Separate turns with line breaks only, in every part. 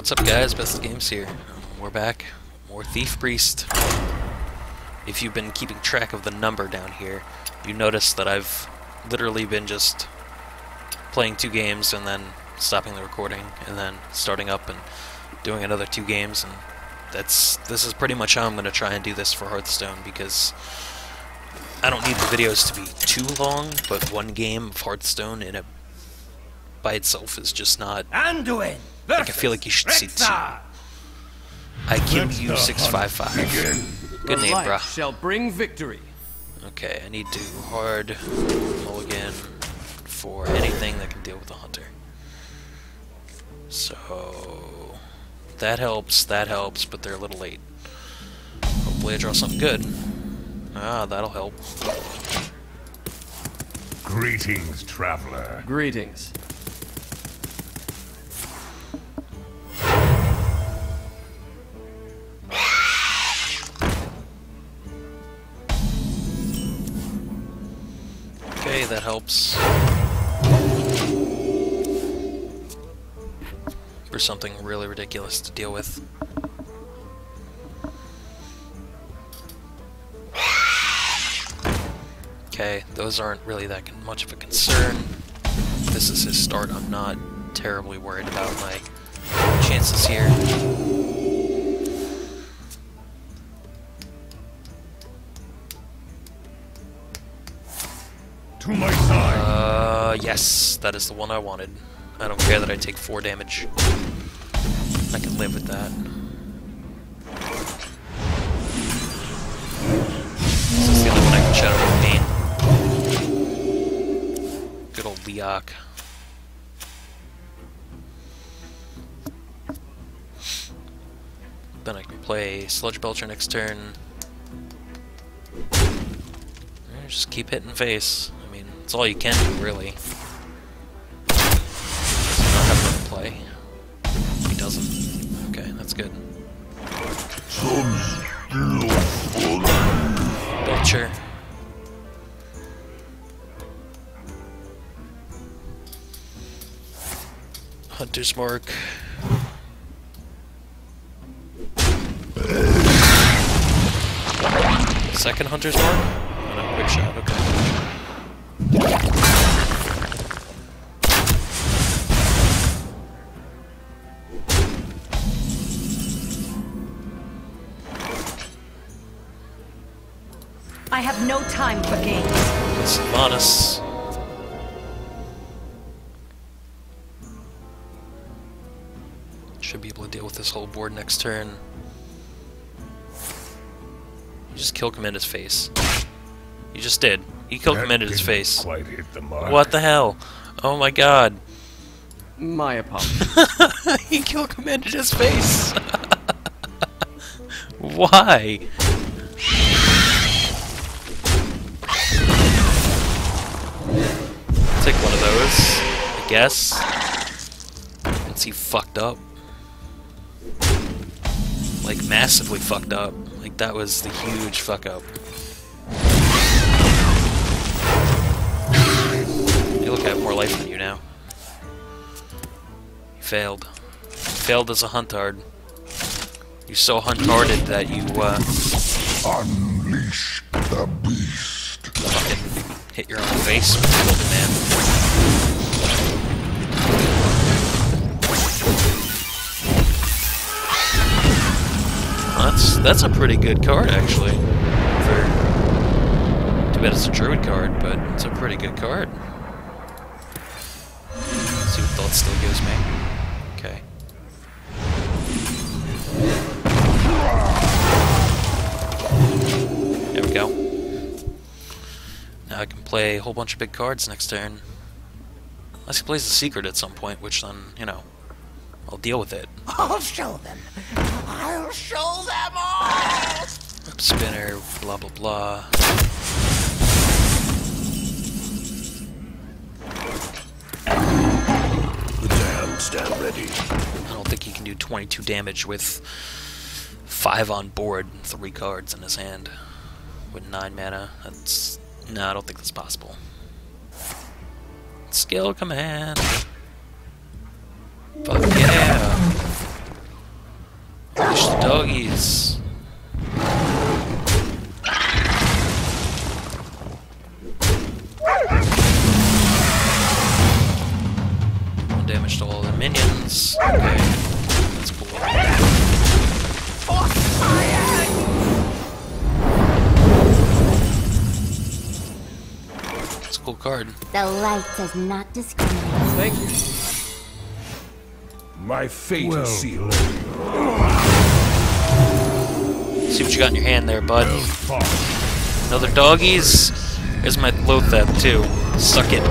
What's up guys, Best Games here. We're back. More Thief Priest. If you've been keeping track of the number down here, you notice that I've literally been just playing two games and then stopping the recording and then starting up and doing another two games and that's this is pretty much how I'm going to try and do this for Hearthstone because I don't need the videos to be too long, but one game of Hearthstone in it by itself is just not
Anduin
like I feel like you should see too. I two. you 655. Good name,
Light
bruh.
shall bring victory.
Okay, I need to hard mulligan for anything that can deal with the hunter. So that helps, that helps, but they're a little late. Hopefully I draw something good. Ah, that'll help.
Greetings, traveler.
Greetings.
That helps. For something really ridiculous to deal with. Okay, those aren't really that much of a concern. This is his start. I'm not terribly worried about my chances here.
To my side.
Uh, yes, that is the one I wanted. I don't care that I take four damage. I can live with that. This is the only one I can Shadow Word Pain. Good old Leokk. Then I can play Sludge Belcher next turn. Just keep hitting face. It's all you can do, really. Does not have another play? He doesn't. Okay, that's good. Belcher. Hunter's Mark. Second Hunter's Mark? Oh no, quick shot, okay.
I have no time for games.
Sylvanas. Should be able to deal with this whole board next turn. You just kill Commander's face. You just did. You killed
That
Commander's
didn't
face.
Quite hit the mark.
What the hell? Oh my god.
My apologies.
he killed Commander's face. Why? Take one of those, I guess. Once he fucked up. Like, massively fucked up. Like, that was the huge fuck up. Failed. Failed as a huntard. You're so huntarded that you, uh,
Unleash the beast.
fucking hit your own face with the man. That's that's a pretty good card actually. For too bad it's a druid card, but it's a pretty good card. see what Thoughtsteal gives me. Okay. There we go. Now I can play a whole bunch of big cards next turn. Unless he plays the secret at some point, which then, you know, I'll deal with it.
I'll show them. I'll show them all.
Spinner, blah blah blah.
Stand ready.
I don't think he can do 22 damage with 5 on board and 3 cards in his hand. With 9 mana. That's. No, I don't think that's possible. Kill Command! Fuck yeah! doggies. One damage all the minions. Okay. That's cool. It's a cool card.
The light does not discriminate.
Thank you.
My fate is sealed.
See what you got in your hand there, bud. Another doggies. Here's my Loatheb too. Suck it.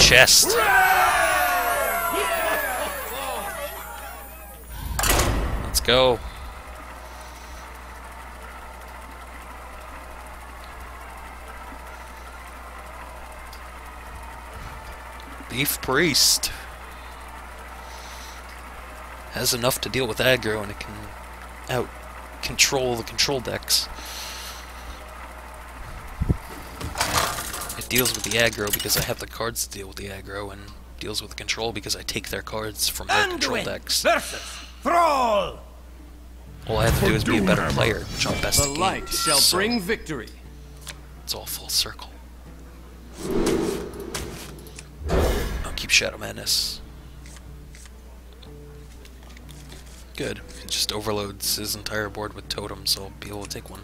Chest. Let's go. Thief Priest has enough to deal with aggro and it can out control the control decks. It deals with the aggro because I have the cards to deal with the aggro and deals with the control because I take their cards from their control decks.
versus Thrall.
All I have to do is be a better player, which I'm best
The
at
light
games,
shall
so
bring victory.
It's all full circle. I'll keep Shadow Madness. Good. It just overloads his entire board with totems, so I'll be able to take one.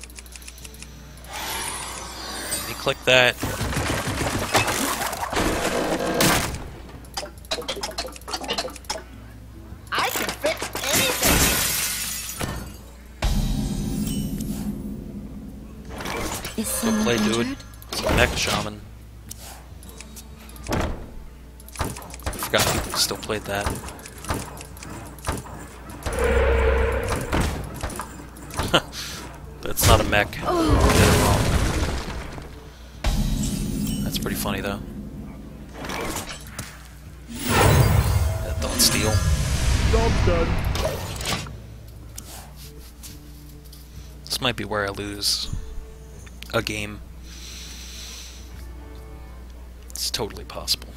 Let me click that. Play,
injured?
dude. It's a mech shaman. I forgot people still played that. That's not a mech. Did it wrong. That's pretty funny though. That Thoughtsteal. This might be where I lose a game. It's totally possible.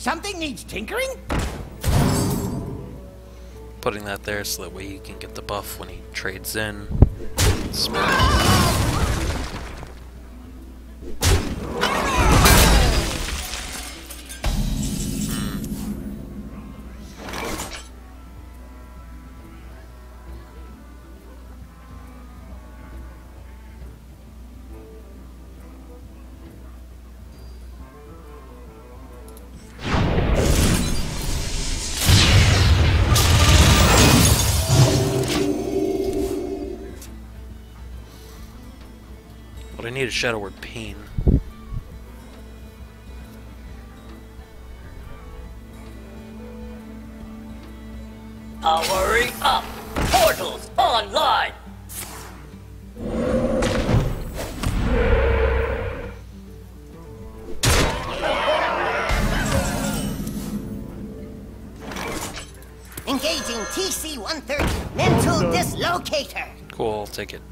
Something needs tinkering?
Putting that there so that way he can get the buff when he trades in. Smart. I need a Shadow Word Pain.
Powering up! Portals online!
Engaging TC-130 mental dislocator.
Cool, I'll take it.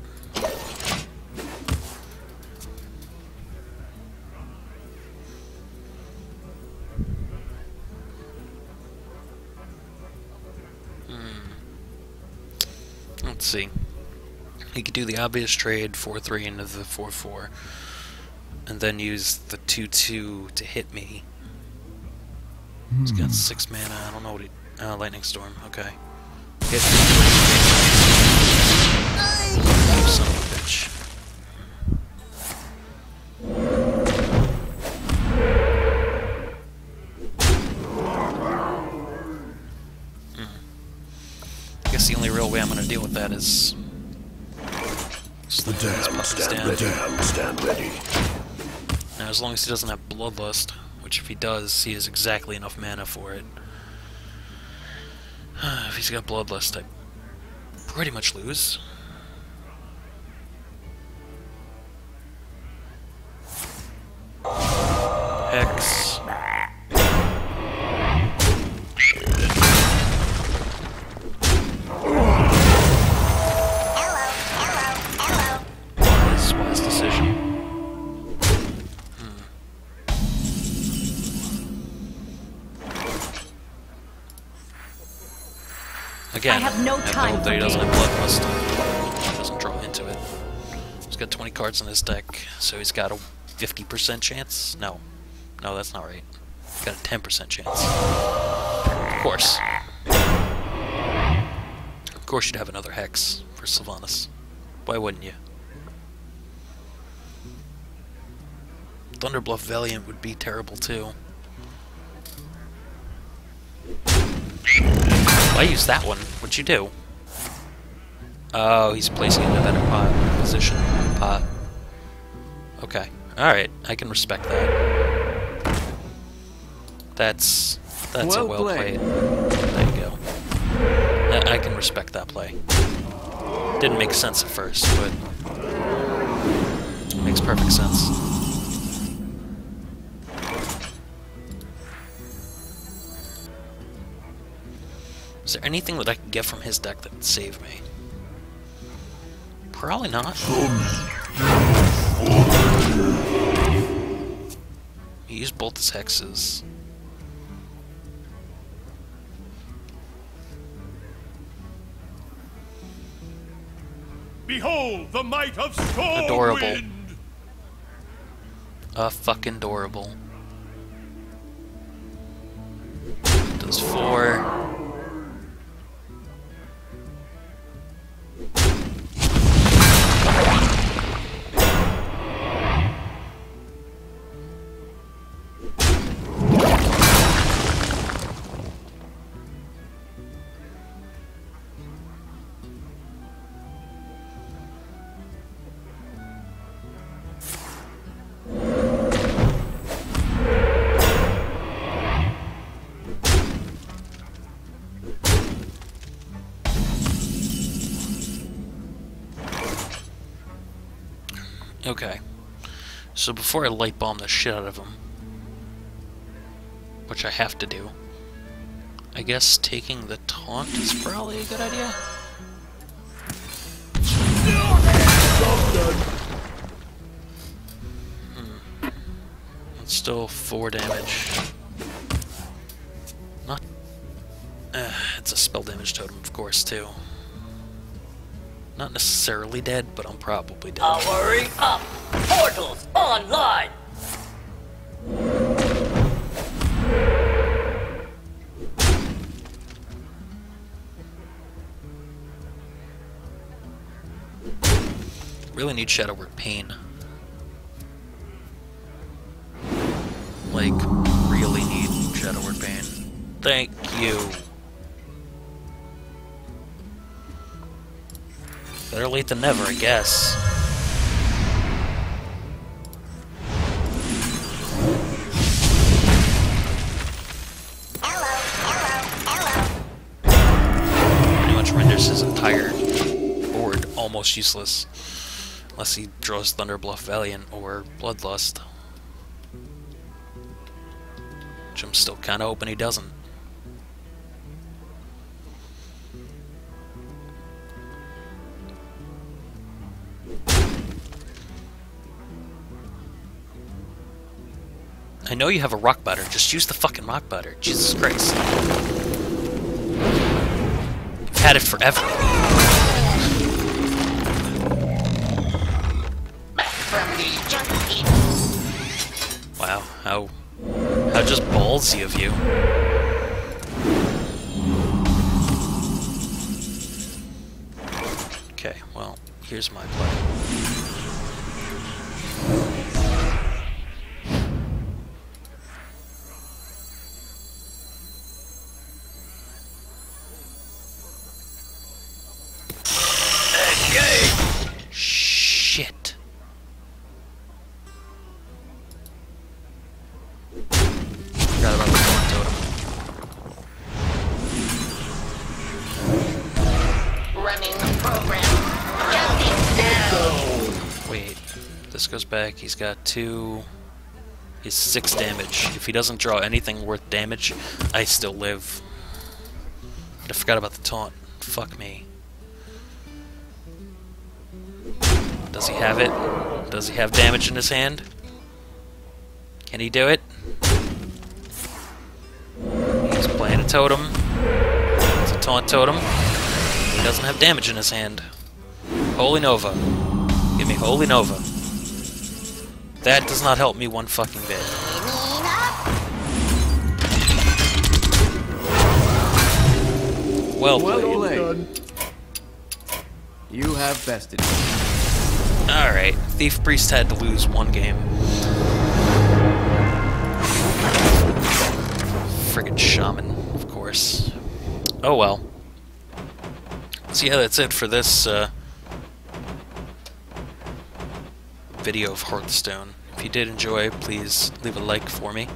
See. He could do the obvious trade 4-3 into the 4-4, and then use the 2-2 to hit me. He's got 6 mana, I don't know what he... Uh, Lightning Storm, okay. Hit me. You son of a bitch. As long as he doesn't have Bloodlust, which if he does, he has exactly enough mana for it. if he's got Bloodlust, I pretty much lose. Hex. He doesn't have Bloodlust. He doesn't draw into it. He's got 20 cards in his deck, so he's got a 50% chance? No. No, that's not right. He's got a 10% chance. Of course. Of course you'd have another Hex for Sylvanas. Why wouldn't you? Thunder Bluff Valiant would be terrible too. I use that one? What'd you do? Oh, he's placing it in a better pot position. Pot. Okay. Alright, I can respect that. That's that's a
Well
well
played.
played. There you go. I, I can respect that play. Didn't make sense at first, but makes perfect sense. Is there anything that I can get from his deck that would save me? Probably not. He used both his hexes.
Behold the might of Stormwind!
Adorable. Uh, fucking adorable. Does four. Okay. So before I light bomb the shit out of him, which I have to do, I guess taking the taunt is probably a good idea. Hmm. It's still four damage. Not. Uh, it's a spell damage totem, of course, too. Not necessarily dead, but I'm probably dead.
Powering up. Portals online.
Really need Shadow Word Pain. Like, really need Shadow Word Pain. Thank you. Better late than never, I guess. Pretty much renders his entire board almost useless. Unless he draws Thunder Bluff Valiant or Bloodlust. Which I'm still kinda hoping he doesn't. I know you have a Rockbiter, just use the fucking Rockbiter. Jesus Christ. You've had it forever. Wow, how how just ballsy of you. Okay, well, here's my play. Goes back. He's got two. He's six damage. If he doesn't draw anything worth damage, I still live. I forgot about the taunt. Fuck me. Does he have it? Does he have damage in his hand? Can he do it? He's playing a totem. It's a taunt totem. He doesn't have damage in his hand. Holy Nova. Give me Holy Nova. That does not help me one fucking bit. Well
Well
played.
played. You have bested. me.
Alright, Thief Priest had to lose one game. Friggin' Shaman, of course. Oh well. So yeah, that's it for this uh, video of Hearthstone. If you did enjoy, please leave a like for me.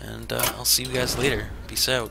And uh, I'll see you guys later. Peace out.